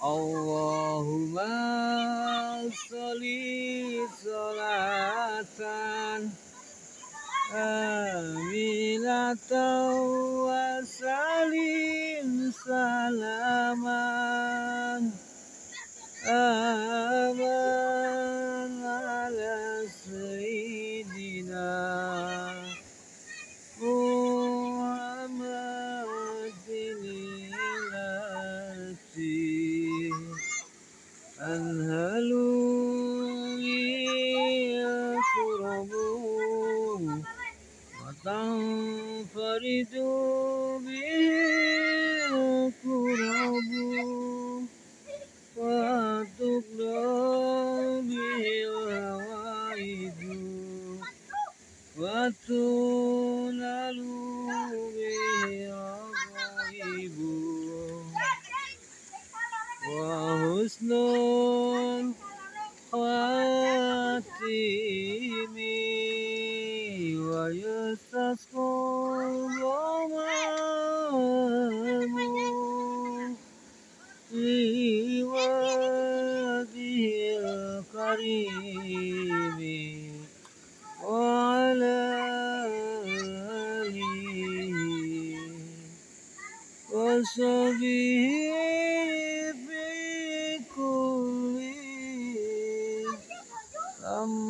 Allahumma sholli sholatan amilatan وتنفرد به القرب وتقضى به الهوائج وتنال به الرغائب وحسن الخواتيم ويستسقى الغمام في وجه الكريم وعلى آله وصحبه في كل لمحة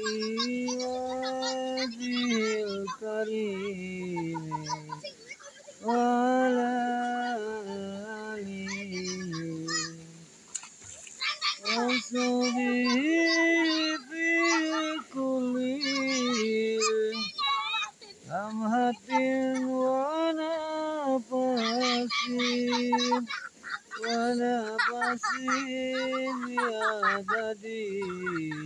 في وجه الكريم وعلى آله وصحبه في كل لمحة ونفس ونفس بعدد كل